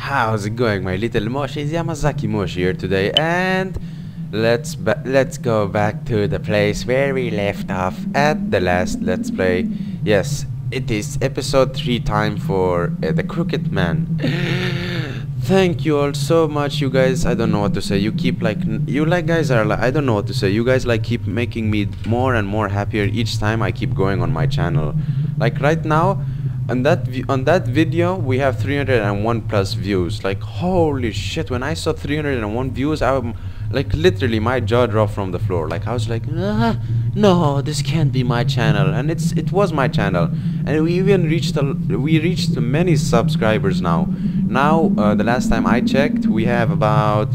How's it going, my little Moshi? It's Yamazaki Moshi here today, and let's let's go back to the place where we left off at the last Let's Play. Yes, it is episode 3 time for uh, the Crooked Man. Thank you all so much, you guys. I don't know what to say. You keep like you like guys are like I don't know what to say. You guys like keep making me more and more happier each time I keep going on my channel. Like right now, on that on that video we have 301 plus views. Like holy shit! When I saw 301 views, I'm like literally my jaw dropped from the floor. Like I was like, ah, no, this can't be my channel, and it's it was my channel, and we even reached a, we reached many subscribers now. Now uh, the last time I checked, we have about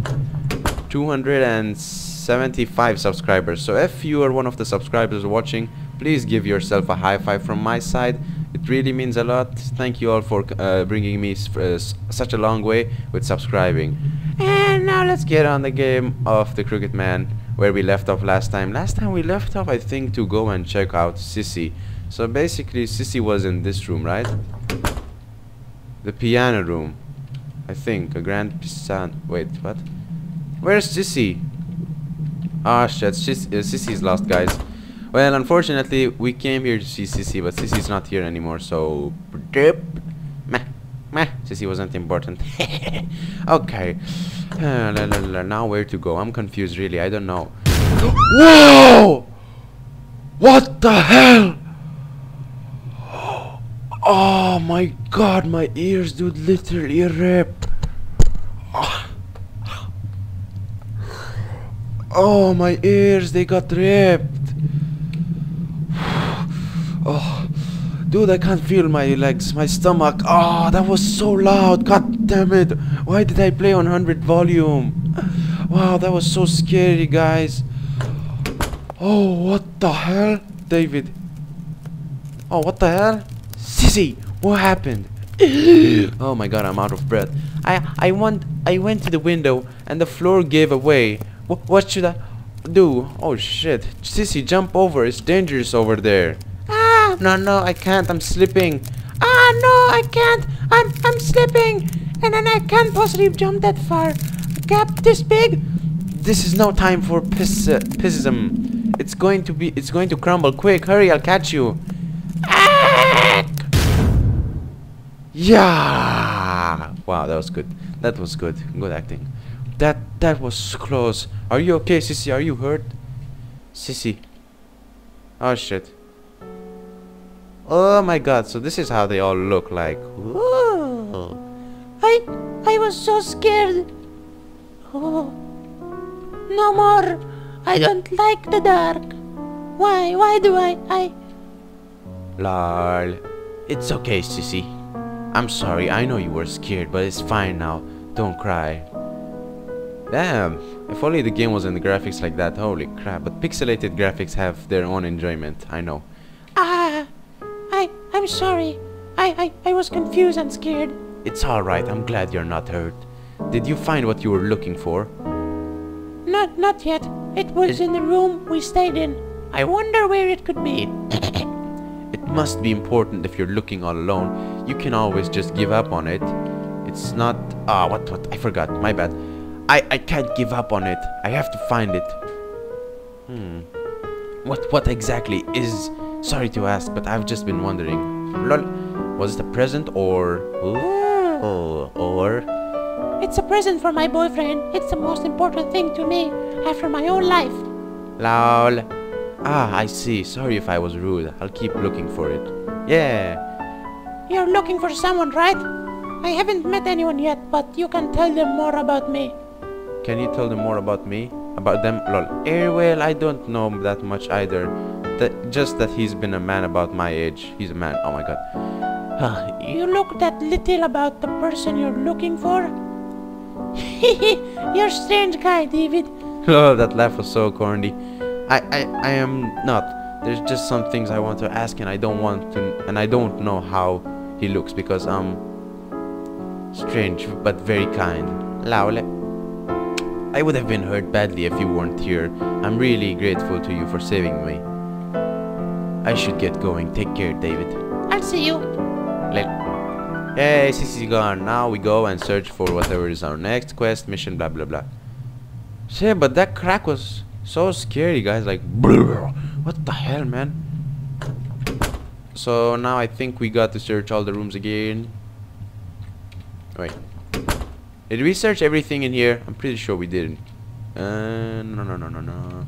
275 subscribers. So if you are one of the subscribers watching, please give yourself a high five from my side. It really means a lot. Thank you all for uh, bringing me uh, such a long way with subscribing. And now let's get on the game of the Crooked Man where we left off last time. Last time we left off, I think, to go and check out Sissi. So basically, Sissi was in this room, right? The piano room. I think a grand piano. Wait, what? Where's Sissi? Ah shit, uh, Sissi's lost, guys. Well, unfortunately, we came here to see Sissi, but Sissi's not here anymore, so... Dip. Meh. Meh. Sissi wasn't important. okay. Uh, la, la, la, now where to go? I'm confused, really. I don't know. Whoa! What the hell? Oh my god, my ears, dude, literally ripped. Oh, my ears, they got ripped. Oh, dude, I can't feel my legs, my stomach. Oh, that was so loud. God damn it. Why did I play on 100 volume? Wow, that was so scary, guys. Oh, what the hell? David. Oh, what the hell? Sissi, what happened? oh my god, I'm out of breath. I I want I went to the window and the floor gave away. Wh what should I do? Oh shit. Sissi, jump over. It's dangerous over there. No, no, I can't. I'm slipping. Ah, no, I can't. I'm I'm slipping. And then I can't possibly jump that far. A gap this big? This is no time for piss uh, pissism. It's going to be it's going to crumble quick. Hurry, I'll catch you. Ah! Yeah! Wow, that was good. That was good. Good acting. That that was close. Are you okay, Sissi? Are you hurt? Sissi. Oh shit. Oh my god, so this is how they all look like. Whoa. I I was so scared. Oh. No more. I don't like the dark. Why? Why do I I Lol. It's okay, Sissi. I'm sorry, I know you were scared, but it's fine now. Don't cry. Damn, if only the game was in the graphics like that, holy crap. But pixelated graphics have their own enjoyment, I know. I'm sorry. I I, I was confused and scared. It's alright, I'm glad you're not hurt. Did you find what you were looking for? Not not yet. It was in the room we stayed in. I wonder where it could be. It must be important if you're looking all alone. You can always just give up on it. It's not... Ah, what, what? I forgot. My bad. I, I can't give up on it. I have to find it. Hmm. What, what exactly is... Sorry to ask, but I've just been wondering. Lol. Was it a present or... Ooh, or... It's a present for my boyfriend. It's the most important thing to me after my own life. Lol. Ah, I see. Sorry if I was rude. I'll keep looking for it. Yeah. You're looking for someone, right? I haven't met anyone yet, but you can tell them more about me. Can you tell them more about me? About them? Lol. Eh, well, I don't know that much either. That just that he's been a man about my age. He's a man. Oh my god. You look that little about the person you're looking for. you're a strange guy, David. oh, that laugh was so corny. I, I, I am not. There's just some things I want to ask and I don't want to, and I don't know how he looks because um, strange but very kind. Laule. I would have been hurt badly if you weren't here. I'm really grateful to you for saving me. I should get going. Take care, David. I'll see you. Like, Hey, Sissi gone. Now we go and search for whatever is our next quest, mission, blah blah blah. Shit, but that crack was so scary, guys. Like, what the hell, man? So now I think we got to search all the rooms again. Wait. Did we search everything in here? I'm pretty sure we didn't. Uh, no, no, no, no, no.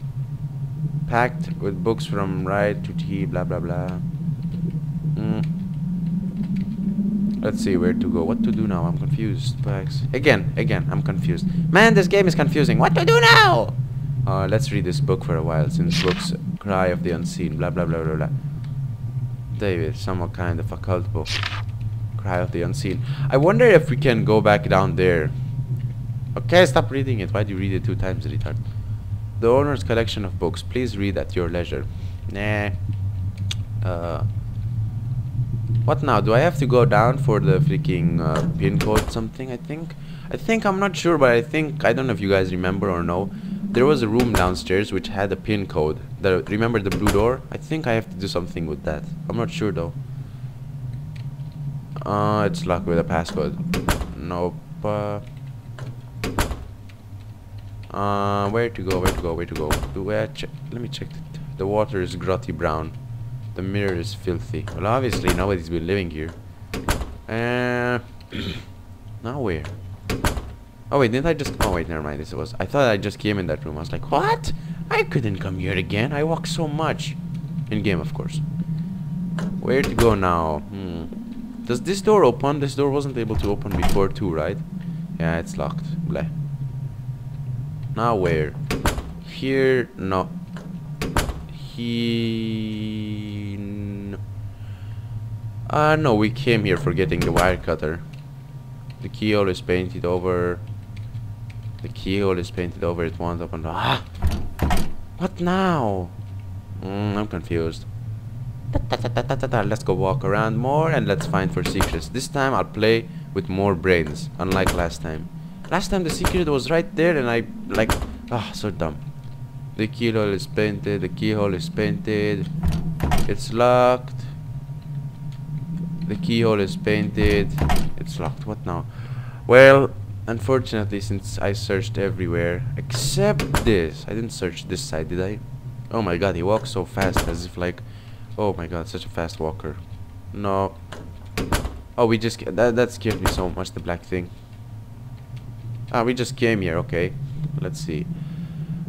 Packed with books from right to T, blah, blah, blah. Mm. Let's see where to go. What to do now? I'm confused. Packs. Again, again, I'm confused. Man, this game is confusing. What to do now? Uh, let's read this book for a while, since books cry of the unseen, blah, blah, blah, blah, blah. David, some kind of occult book. Cry of the unseen. I wonder if we can go back down there. Okay, stop reading it. Why do you read it two times, retard? The owner's collection of books. Please read at your leisure. Nah. Uh. What now? Do I have to go down for the freaking uh, pin code something, I think? I think, I'm not sure, but I think, I don't know if you guys remember or know. There was a room downstairs which had a pin code. The, remember the blue door? I think I have to do something with that. I'm not sure though. Uh, it's locked with a passcode. Nope. Uh, uh, where to go? Where to go? Where to go? Do I check? Let me check. The water is grotty brown. The mirror is filthy. Well, obviously nobody's been living here. Uh, now where? Oh wait, didn't I just? Oh wait, never mind. This was. I thought I just came in that room. I was like, what? I couldn't come here again. I walk so much. In game, of course. Where to go now? Hmm. Does this door open? This door wasn't able to open before too, right? Yeah, it's locked. Bleh. Now where? Here? No. He. No. Uh, no, we came here for getting the wire cutter. The keyhole is painted over. The keyhole is painted over. It won't open. Ah! What now? Mm, I'm confused. Let's go walk around more and let's find for secrets. This time I'll play with more brains, unlike last time. Last time the secret was right there and I like ah so dumb. The keyhole is painted, the keyhole is painted. It's locked. The keyhole is painted. It's locked. What now? Well, unfortunately since I searched everywhere except this. I didn't search this side, did I? Oh my god, he walks so fast as if like Oh my god, such a fast walker. No. Oh, we just that that scared me so much the black thing. Ah, we just came here, okay. Let's see.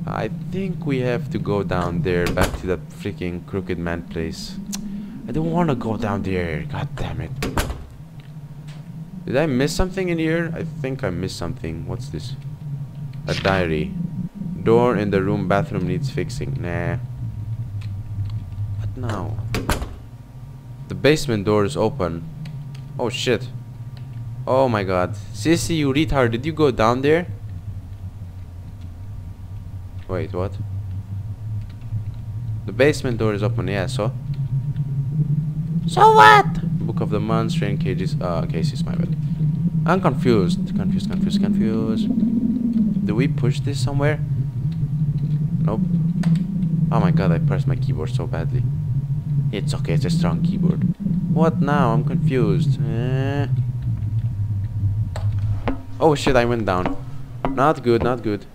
I think we have to go down there, back to that freaking crooked man place. I don't want to go down there. God damn it. Did I miss something in here? I think I missed something. What's this? A diary. Door in the room bathroom needs fixing. Nah. What now? The basement door is open. Oh shit. Oh my god. Sissi, you retard, did you go down there? Wait, what? The basement door is open, yeah, so? So what? Book of the Month, Strain Cages, uh, Cases, my bad. I'm confused, confused, confused, confused. Do we push this somewhere? Nope. Oh my god, I pressed my keyboard so badly. It's okay, it's a strong keyboard. What now? I'm confused. Eh. Oh shit, I went down. Not good, not good.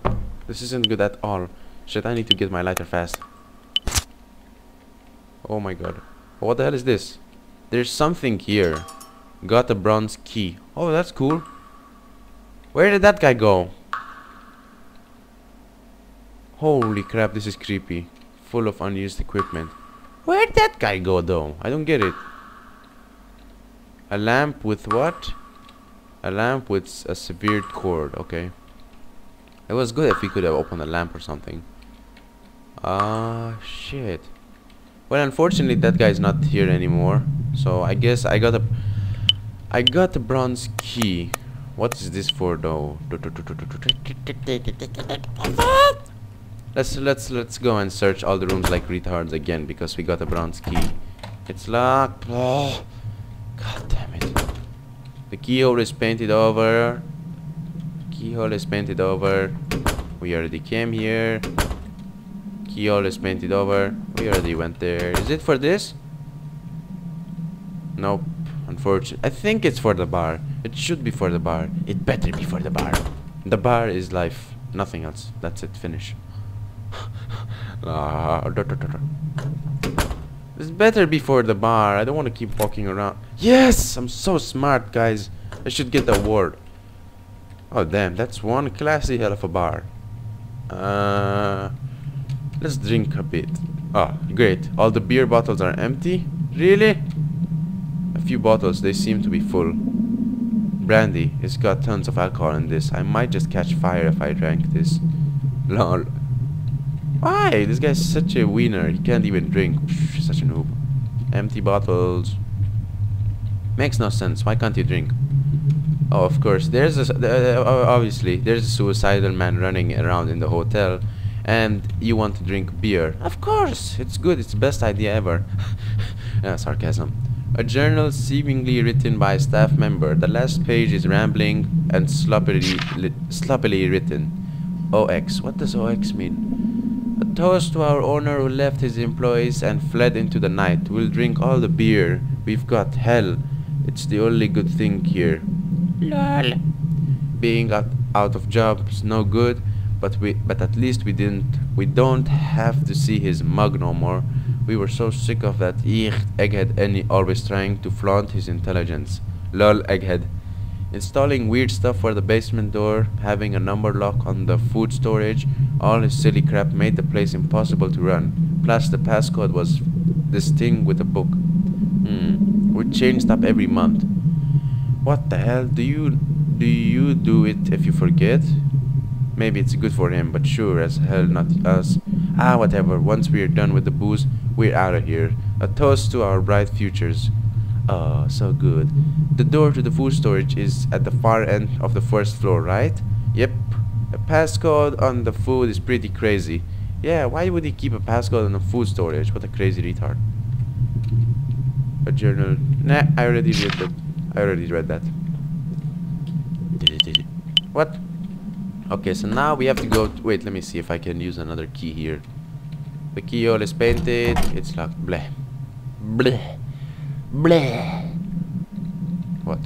This isn't good at all. Shit, I need to get my lighter fast. Oh my god. What the hell is this? There's something here. Got a bronze key. Oh, that's cool. Where did that guy go? Holy crap, this is creepy. Full of unused equipment. Where'd that guy go though? I don't get it. A lamp with what? A lamp with a severed cord, okay. It was good if we could have opened a lamp or something. Ah, uh, shit. Well, unfortunately, that guy's not here anymore. So I guess I got a, I got a bronze key. What is this for, though? Let's let's let's go and search all the rooms like retards again because we got a bronze key. It's locked. Oh, god damn! The keyhole is painted over. Keyhole is painted over. We already came here. Keyhole is painted over. We already went there. Is it for this? Nope. unfortunately. I think it's for the bar. It should be for the bar. It better be for the bar. The bar is life. Nothing else. That's it. Finish. Ah. This better be for the bar. I don't want to keep walking around. Yes! I'm so smart, guys. I should get the award. Oh, damn. That's one classy hell of a bar. Uh, let's drink a bit. Oh, great. All the beer bottles are empty? Really? A few bottles, they seem to be full. Brandy, it's got tons of alcohol in this. I might just catch fire if I drank this. Lol. Why? This guy's such a wiener. He can't even drink. Such a noob. Empty bottles. Makes no sense. Why can't you drink? Oh, of course. There's a, uh, obviously there's a suicidal man running around in the hotel, and you want to drink beer. Of course, it's good. It's the best idea ever. yeah, sarcasm. A journal seemingly written by a staff member. The last page is rambling and sloppily, sloppily written. OX. What does OX mean? A toast to our owner who left his employees and fled into the night. We'll drink all the beer we've got. Hell, it's the only good thing here. Lol. Being out, out of jobs no good, but we but at least we didn't we don't have to see his mug no more. We were so sick of that egghead any always trying to flaunt his intelligence. Lol egghead. Installing weird stuff for the basement door, having a number lock on the food storage, all his silly crap made the place impossible to run. Plus the passcode was this thing with a book. Hmm. We changed up every month. What the hell? Do you do you do it if you forget? Maybe it's good for him, but sure as hell not us. Ah, whatever. Once we're done with the booze, we're out of here. A toast to our bright futures. Oh, so good. The door to the food storage is at the far end of the first floor, right? Yep. A passcode on the food is pretty crazy. Yeah, why would he keep a passcode on the food storage? What a crazy retard. A journal. Nah, I already read that. I already read that. What? Okay, so now we have to go... wait, let me see if I can use another key here. The keyhole is painted. It's locked. Bleh. Bleh. Bleh. What?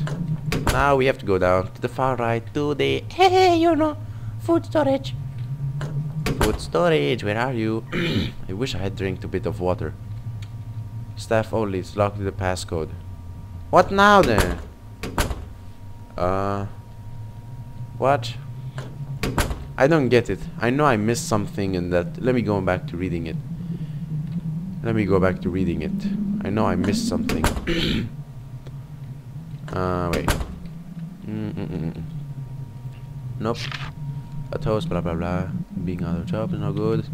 Now we have to go down to the far right to the... Hey, you know, food storage. Food storage, where are you? I wish I had drank a bit of water. Staff only, it's locked with the passcode. What now then? Uh... What? I don't get it. I know I missed something in that. Let me go back to reading it. Let me go back to reading it. I know I missed something. uh, wait. Mm -mm -mm nope. A toast, blah blah blah. Being out of job is no good.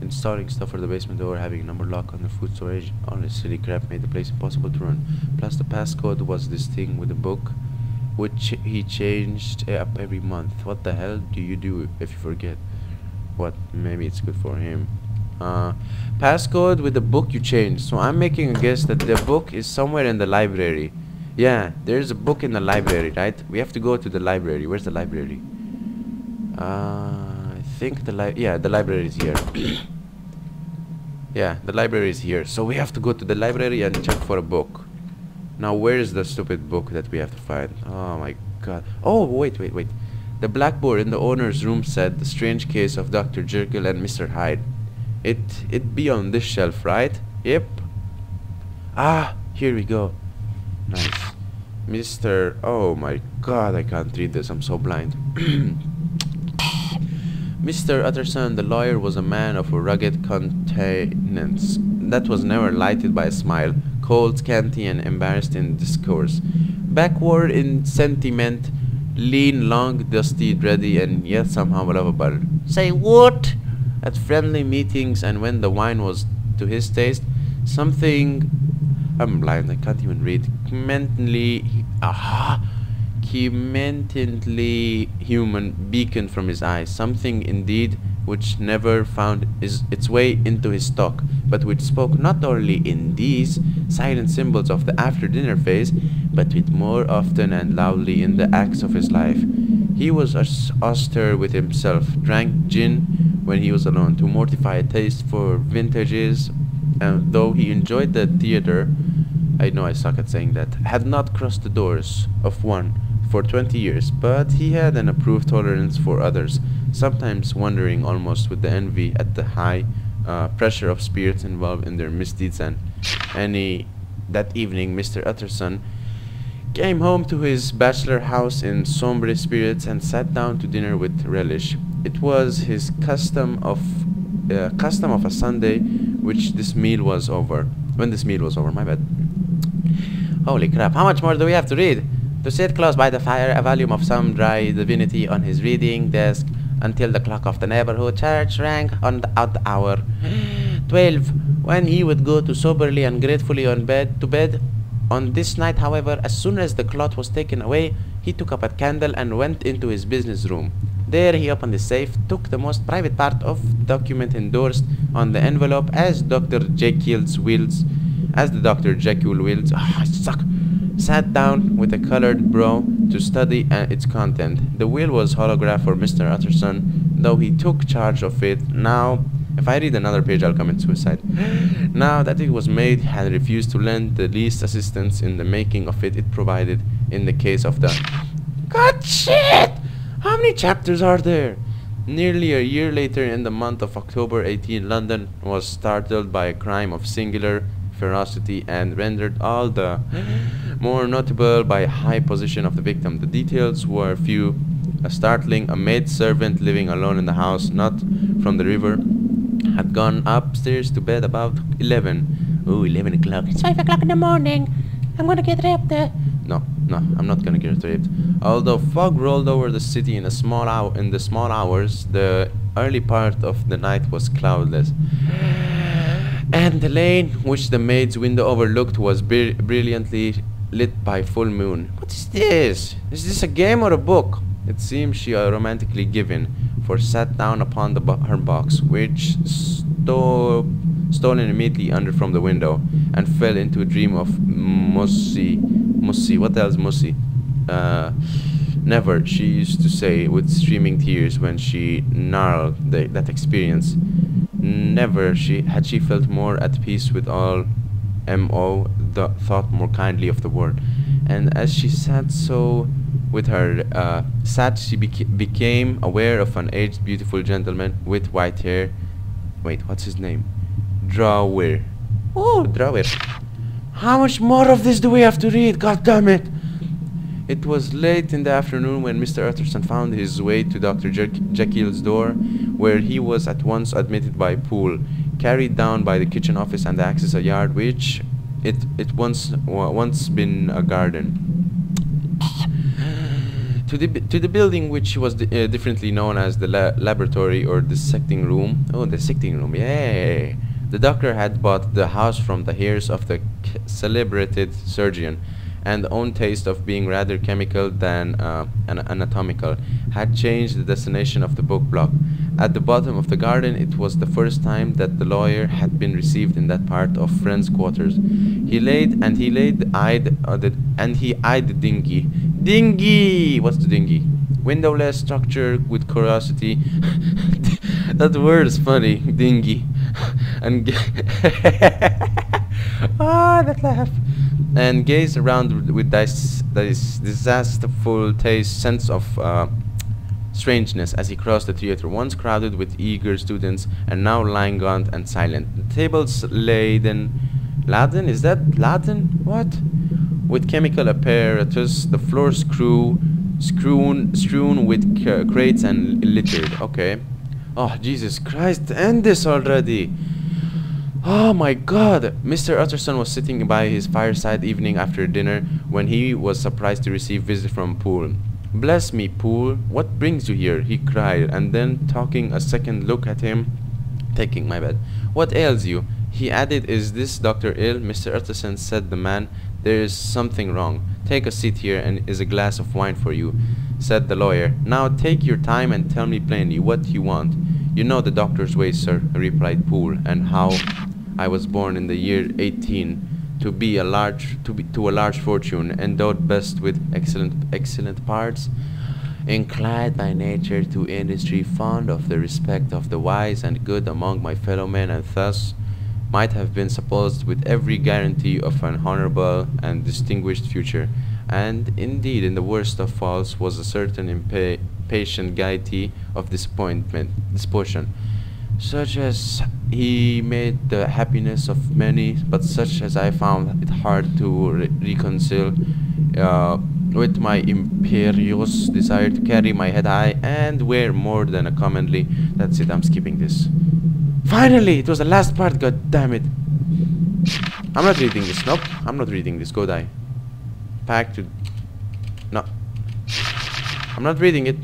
Installing stuff for the basement door, having a number lock on the food storage, all this silly crap made the place impossible to run. Plus the passcode was this thing with the book, which he changed up every month. What the hell do you do if you forget? What? Maybe it's good for him. Uh, passcode with the book you changed. So I'm making a guess that the book is somewhere in the library. Yeah, there's a book in the library, right? We have to go to the library. Where's the library? Uh, think the li yeah the library is here. Yeah the library is here. So we have to go to the library and check for a book. Now where is the stupid book that we have to find? Oh my god. Oh wait wait wait. The blackboard in the owner's room said the strange case of Dr. Jekyll and Mr. Hyde. It it be on this shelf right? Yep. Ah here we go. Nice. Mr. Oh my god I can't read this. I'm so blind Mr. Utterson, the lawyer, was a man of a rugged countenance that was never lighted by a smile, cold, scanty, and embarrassed in discourse. Backward in sentiment, lean, long, dusty, dready, and yet somehow lovable. Say what? At friendly meetings, and when the wine was to his taste, something. I'm blind, I can't even read. Mentally. Aha! Cementantly human beacon from his eyes, something indeed which never found is its way into his talk, but which spoke not only in these silent symbols of the after-dinner phase, but with more often and loudly in the acts of his life. He was austere with himself, drank gin when he was alone, to mortify a taste for vintages, and though he enjoyed the theatre, I know I suck at saying that, had not crossed the doors of one for 20 years, but he had an approved tolerance for others, sometimes wondering almost with the envy at the high uh, pressure of spirits involved in their misdeeds and any that evening Mr. Utterson came home to his bachelor house in sombre spirits and sat down to dinner with relish. It was his custom of uh, custom of a Sunday, which this meal was over. When this meal was over, my bad. Holy crap, how much more do we have to read? To sit close by the fire, a volume of some dry divinity on his reading desk until the clock of the neighborhood church rang on the odd hour. Twelve, when he would go to soberly and gratefully on bed to bed. On this night, however, as soon as the cloth was taken away, he took up a candle and went into his business room. There he opened the safe, took the most private part of the document endorsed on the envelope as Dr. Jekyll's wills, as the Dr. Jekyll wills, ah, I suck, sat down with a colored brow to study uh, its content. The will was holograph for Mr. Utterson, though he took charge of it. Now, if I read another page, I'll commit suicide. now that it was made, had refused to lend the least assistance in the making of it. It provided in the case of the. God shit! How many chapters are there? Nearly a year later, in the month of October 18, London was startled by a crime of singular ferocity and rendered all the more notable by high position of the victim. The details were few. A startling, a maid servant living alone in the house, not from the river, had gone upstairs to bed about 11. Oh, 11 o'clock. It's five o'clock in the morning. I'm gonna get raped. Uh, No, no, I'm not gonna get raped. Although fog rolled over the city in a small hour, in the small hours, the early part of the night was cloudless, and the lane which the maid's window overlooked was bri- brilliantly lit by full moon. What is this? Is this a game or a book? It seemed she uh, romantically given, for sat down upon the bo- her box, which sto- stolen immediately under from the window, and fell into a dream of Mussi. Mussi, what else Mussi? Uh, never, she used to say with streaming tears when she gnarled the, that experience. Never she had she felt more at peace with all M.O. Thought more kindly of the world. And as she sat so with her uh, sat, she beca- became aware of an aged, beautiful gentleman with white hair. Wait, what's his name? Drawer. Oh, Drawer. How much more of this do we have to read? God damn it! It was late in the afternoon when Mr. Utterson found his way to Dr. Jeky- Jekyll's door, where he was at once admitted by Poole, carried down by the kitchen office and access a yard which it it once once been a garden. to the to the building which was uh, differently known as the la- laboratory or dissecting room. Oh, the dissecting room! Yay! The doctor had bought the house from the heirs of the celebrated surgeon, and own taste of being rather chemical than uh, an- anatomical had changed the destination of the book block. At the bottom of the garden, it was the first time that the lawyer had been received in that part of friends' quarters. He laid and he laid eyed uh, the, and he eyed the dinghy. Dinghy! What's the dinghy? Windowless structure with curiosity. that word is funny. Dinghy. and ah, that laugh. And gazed around with- with this, this disasterful taste, sense of uh, strangeness as he crossed the theater, once crowded with eager students and now lying gaunt and silent. The tables laden. Laden? Is that laden? What? With chemical apparatus, the floor screw, strewn, strewn with crates and littered. Okay. Oh, Jesus Christ, end this already! Oh my god! Mr. Utterson was sitting by his fireside evening after dinner when he was surprised to receive visit from Poole. Bless me, Poole, what brings you here? he cried, and then taking a second look at him, taking my bed. What ails you? He added, Is this doctor ill? Mr. Utterson said the man, There is something wrong. Take a seat here and is a glass of wine for you, said the lawyer. Now take your time and tell me plainly what you want. You know the doctor's ways, sir, replied Poole, and how I was born in the year 18 to be a large to be to a large fortune, endowed best with excellent excellent parts, inclined by nature to industry, fond of the respect of the wise and good among my fellow men, and thus might have been supposed with every guarantee of an honorable and distinguished future. And indeed, in the worst of falls was a certain impatient gaiety of disappointment, disposition, such as he made the happiness of many, but such as I found it hard to re reconcile uh, with my imperious desire to carry my head high and wear more than a commonly. That's it, I'm skipping this. Finally! It was the last part, god damn it. I'm not reading this, nope. I'm not reading this, go die. Pack to... No. I'm not reading it.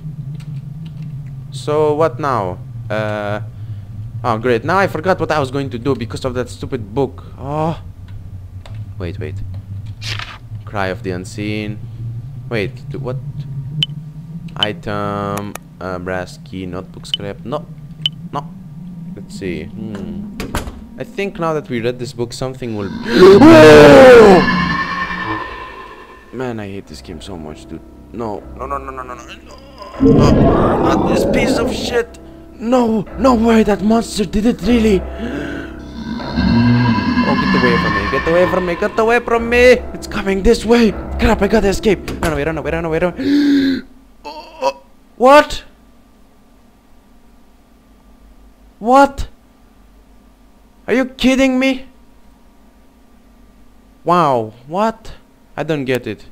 So, what now? Uh... Oh, great. Now I forgot what I was going to do because of that stupid book. Oh. Wait, wait. Cry of the Unseen. Wait, what? Item, uh, brass key, notebook scrap. No, no. Let's see. Hmm. I think now that we read this book, something will. Man, I hate this game so much, dude. No, no, no, no, no, no, no. no. Not this piece of shit. No, no way, that monster did it really. Oh, get away from me, get away from me, get away from me. It's coming this way. Crap, I gotta escape. Run away, run away, run away, run away. Oh, what? What? Are you kidding me? Wow, what? I don't get it.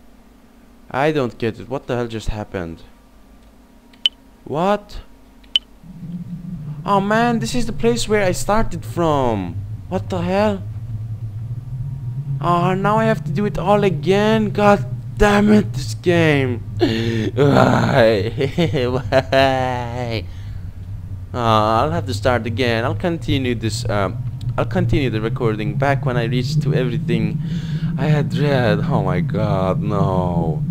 I don't get it. What the hell just happened? What? Oh man, this is the place where I started from. What the hell? Oh, now I have to do it all again. God damn it, this game. Why? Why? Oh, I'll have to start again. I'll continue this. Um, I'll continue the recording back when I reach to everything I had read. Oh my god, no.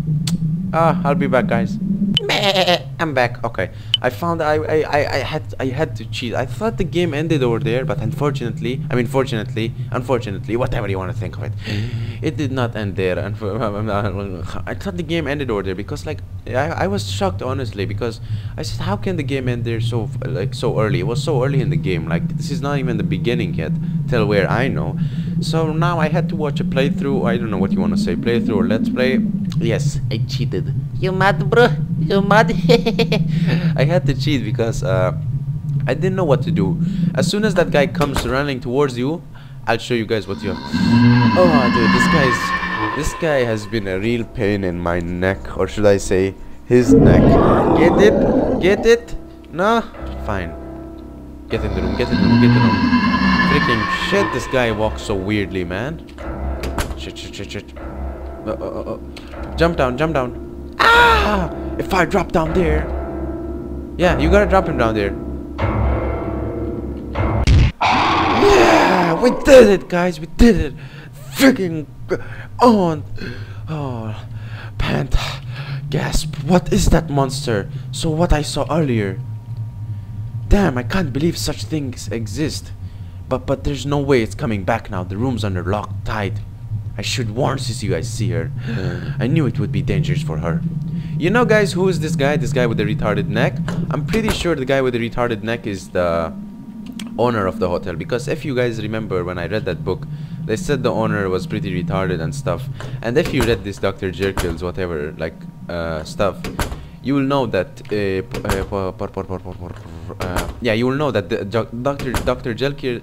Ah, I'll be back, guys. I'm back. Okay, I found I, I I I had I had to cheat. I thought the game ended over there, but unfortunately, I mean, fortunately, unfortunately, whatever you want to think of it, it did not end there. And I thought the game ended over there because like I I was shocked honestly because I said how can the game end there so like so early? It was so early in the game. Like this is not even the beginning yet. Till where I know. So now I had to watch a playthrough. I don't know what you want to say, playthrough or let's play. Yes, I cheated. You mad, bro? You mad? I had to cheat because uh, I didn't know what to do. As soon as that guy comes running towards you, I'll show you guys what you have. Oh, dude, this guy's this guy has been a real pain in my neck, or should I say, his neck. Get it? Get it? No? Fine. Get in the room. Get in the room. Get in the room. Freaking shit! This guy walks so weirdly, man. Shit! Shit! Shit! Shit! Uh, uh, uh, uh. Jump down! Jump down! Ah! If I drop down there. Yeah, you gotta drop him down there. Yeah, we did it, guys. We did it. Freaking on. Oh, pant. Gasp. What is that monster? So what I saw earlier. Damn, I can't believe such things exist. But but there's no way it's coming back now. The room's under lock, tight. I should warn Sissi you guys see her. I knew it would be dangerous for her. You know guys, who is this guy? This guy with the retarded neck? I'm pretty sure the guy with the retarded neck is the owner of the hotel because if you guys remember when I read that book they said the owner was pretty retarded and stuff and if you read this Dr. Jekyll's whatever like uh, stuff you will know that uh, uh, yeah you will know that the Dr. Dr. Jekyll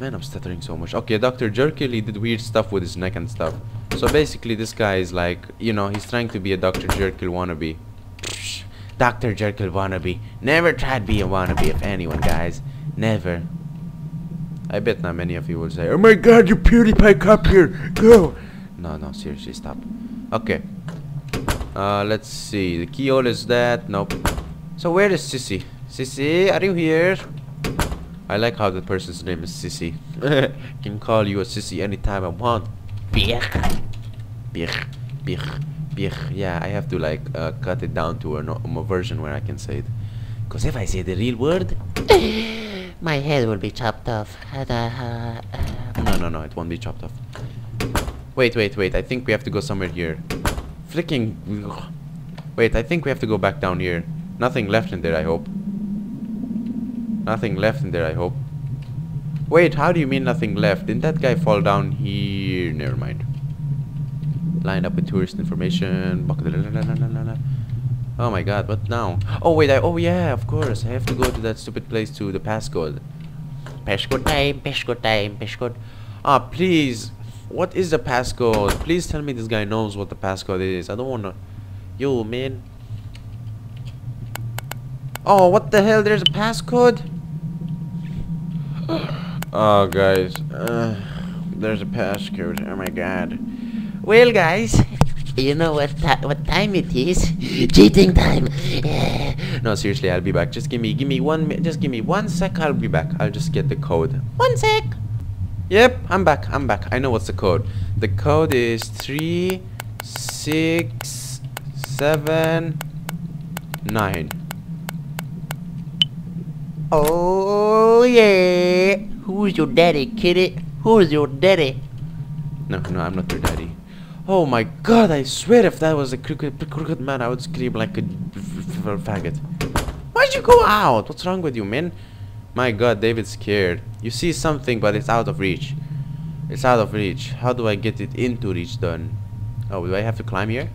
man I'm stuttering so much okay Dr. He did weird stuff with his neck and stuff so basically this guy is like you know he's trying to be a Dr. Jekyll wannabe Dr. Jekyll wannabe never tried to be a wannabe of anyone guys Never. I bet not many of you will say, Oh my god, you PewDiePie cop here! Go! No, no, seriously, stop. Okay. Uh, let's see. The keyhole is that. Nope. So where is Sissi? Sissi, are you here? I like how the person's name is Sissi. Can call you a Sissy anytime I want. Bich. Bich. Bich. Bich. Yeah, I have to like uh, cut it down to a, no um, a version where I can say it. Because if I say the real word... My head will be chopped off. Uh, uh, no, no, no, it won't be chopped off. Wait, wait, wait. I think we have to go somewhere here. Flicking. Wait, I think we have to go back down here. Nothing left in there, I hope. Nothing left in there, I hope. Wait, how do you mean nothing left? Didn't that guy fall down here? Never mind. Lined up with tourist information. Oh my god, what now? Oh wait, I, oh yeah, of course. I have to go to that stupid place to the passcode. Passcode time, passcode time, passcode. Ah, please. What is the passcode? Please tell me this guy knows what the passcode is. I don't wanna... Yo, man. Oh, what the hell? There's a passcode? oh, guys. Uh, there's a passcode. Oh my god. Well, guys, you know what what time it is? Cheating time. No, seriously, I'll be back. Just give me, give me one, just give me one sec. I'll be back. I'll just get the code. One sec. Yep, I'm back. I'm back. I know what's the code. The code is three, six, seven, nine. Oh yeah. Who's your daddy, kitty? Who's your daddy? No, no, I'm not your daddy. Oh my god, I swear if that was a crooked, crooked man, I would scream like a faggot. Why'd you go out? What's wrong with you, man? My god, David's scared. You see something, but it's out of reach. It's out of reach. How do I get it into reach done? Oh, do I have to climb here?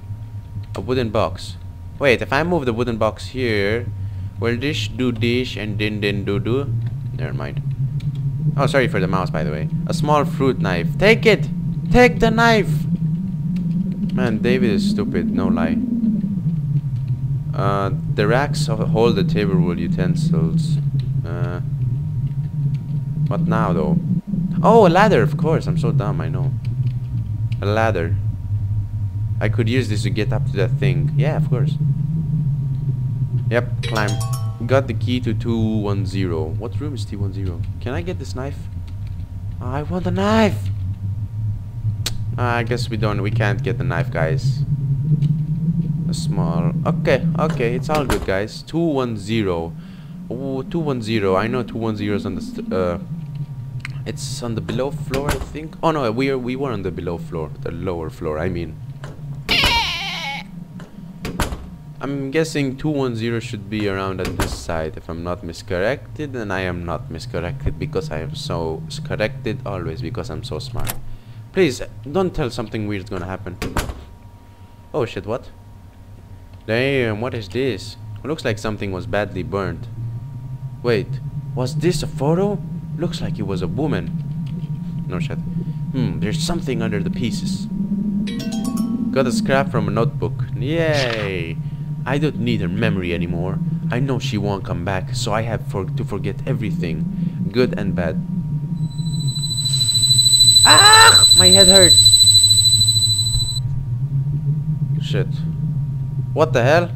A wooden box. Wait, if I move the wooden box here, will dish do dish and din din do do? Never mind. Oh, sorry for the mouse, by the way. A small fruit knife. Take it! Take the knife! Man, David is stupid, no lie. Uh, the racks hold the tableware utensils. Uh, what now, though? Oh, a ladder, of course. I'm so dumb, I know. A ladder. I could use this to get up to that thing. Yeah, of course. Yep, climb. Got the key to 210. What room is 210? Can I get this knife? I want a knife! Ah, I guess we don't, we can't get the knife, guys. A small, okay, okay, it's all good, guys. 210. Oh, 210, I know 210 is on the, uh, it's on the below floor, I think. Oh no, we are, we were on the below floor, the lower floor, I mean. I'm guessing 210 should be around at this side if I'm not miscorrected and I am not miscorrected because I am so corrected always because I'm so smart. Please don't tell something weird's gonna happen. Oh shit, what? Damn, what is this? It looks like something was badly burnt. Wait, was this a photo? Looks like it was a woman. No shit. Hmm, there's something under the pieces. Got a scrap from a notebook. Yay! I don't need her memory anymore. I know she won't come back, so I have for to forget everything, good and bad. Ah! My head hurts. Shit. What the hell?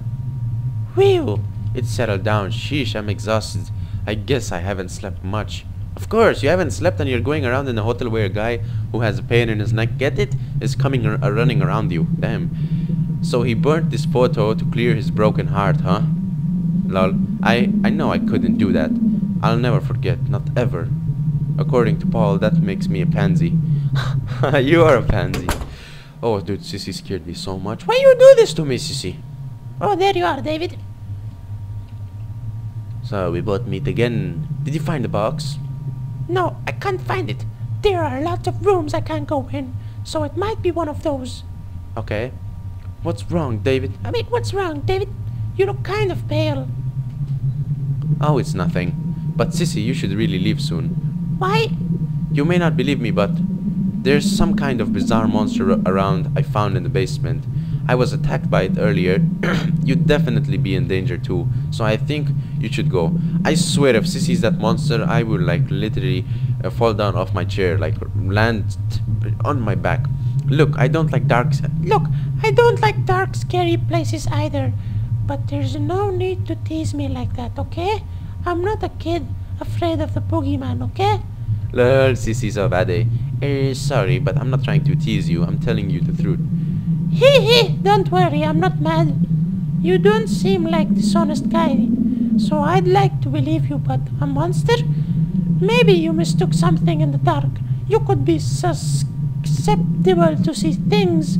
Whew! It settled down. Sheesh, I'm exhausted. I guess I haven't slept much. Of course, you haven't slept and you're going around in a hotel where a guy who has a pain in his neck, get it, is coming running around you. Damn. So he burnt this photo to clear his broken heart, huh? Lol. I, I know I couldn't do that. I'll never forget, not ever. According to Paul, that makes me a pansy. you are a pansy. Oh, dude, Sissi scared me so much. Why you do this to me, Sissi? Oh, there you are, David. So we both meet again. Did you find the box? No, I can't find it. There are lots of rooms I can't go in, so it might be one of those. Okay. What's wrong, David? I mean, what's wrong, David? You look kind of pale. Oh, it's nothing. But Sissi, you should really leave soon. Why? You may not believe me, but there's some kind of bizarre monster around I found in the basement. I was attacked by it earlier. You'd definitely be in danger too, so I think you should go. I swear, if Sissi's that monster, I will like literally uh, fall down off my chair, like land on my back. Look, I don't like dark. Look, I don't like dark, scary places either. But there's no need to tease me like that, okay? I'm not a kid afraid of the boogeyman, okay? Lol, Sissi's a bad day. Eh, sorry, but I'm not trying to tease you. I'm telling you the truth. Hee hee, don't worry, I'm not mad. You don't seem like dishonest guy, so I'd like to believe you, but a monster? Maybe you mistook something in the dark. You could be susceptible to see things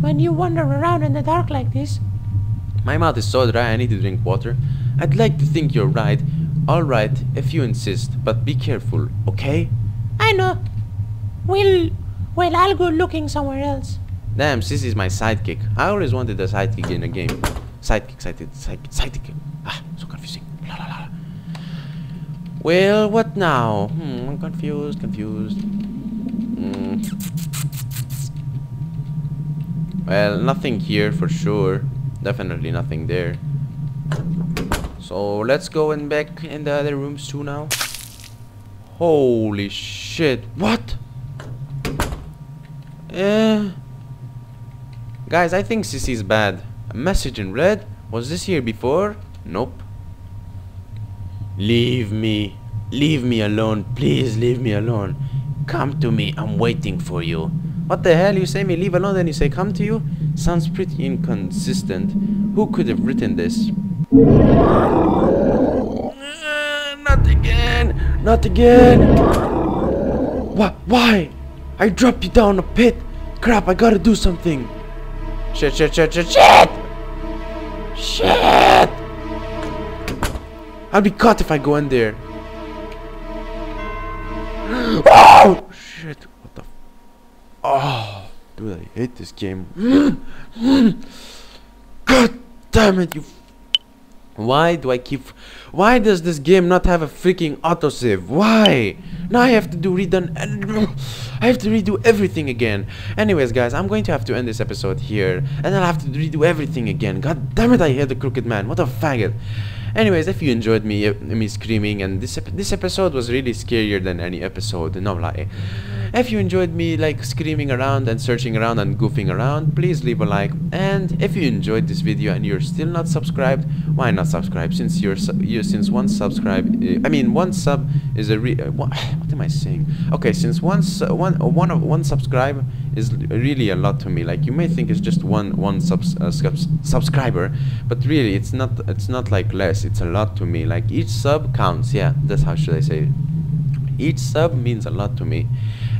when you wander around in the dark like this. My mouth is so dry, I need to drink water. I'd like to think you're right. Alright, if you insist, but be careful, okay? I know. Well, well, I'll go looking somewhere else. Damn, Sissi is my sidekick. I always wanted a sidekick in a game. Sidekick, sidekick, sidekick, sidekick. Ah, so confusing. La la la. Well, what now? Hmm, I'm confused, confused. Hmm. Well, nothing here for sure. Definitely nothing there. So let's go and back in the other rooms too now. Holy shit! What? Eh. Guys, I think Sissi is bad. A message in red? Was this here before? Nope. Leave me. Leave me alone. Please leave me alone. Come to me. I'm waiting for you. What the hell? You say me leave alone, then you say come to you? Sounds pretty inconsistent. Who could have written this? Uh, not again! Not again! What? Why? I dropped you down a pit! Crap, I gotta do something! Shit, shit, shit, shit, shit! Shit! I'll be caught if I go in there. Shit, what the f- Oh, dude, I hate this game. God damn it, you f- Why do I keep... Why does this game not have a freaking autosave? Why? Now I have to do redone... I have to redo everything again. Anyways, guys, I'm going to have to end this episode here. And I'll have to redo everything again. God damn it, I hate the Crooked Man. What a faggot. Anyways, if you enjoyed me uh, me screaming and this this episode was really scarier than any episode, no lie. If you enjoyed me like screaming around and searching around and goofing around, please leave a like. And if you enjoyed this video and you're still not subscribed, why not subscribe? Since you're you since one subscribe, uh, I mean one sub is a re uh, am I saying? Okay, since one su one one of one subscribe is really a lot to me. Like you may think it's just one one subs uh, subs subscriber, but really it's not it's not like less. It's a lot to me. Like each sub counts. Yeah, that's how should I say it. Each sub means a lot to me.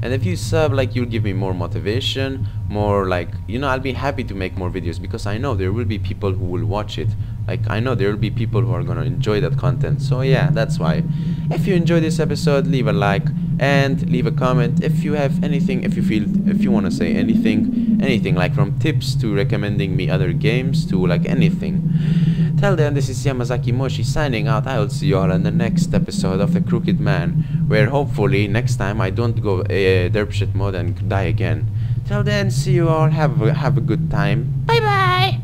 And if you sub, like you'll give me more motivation, more like you know, I'll be happy to make more videos because I know there will be people who will watch it. Like I know there will be people who are gonna enjoy that content. So yeah, that's why. If you enjoyed this episode, leave a like and leave a comment if you have anything if you feel if you want to say anything anything like from tips to recommending me other games to like anything. Till then this is Yamazaki Moshi signing out. I will see you all in the next episode of the Crooked Man where hopefully next time I don't go uh, derp shit mode and die again. Till then see you all. Have a, have a good time. Bye bye.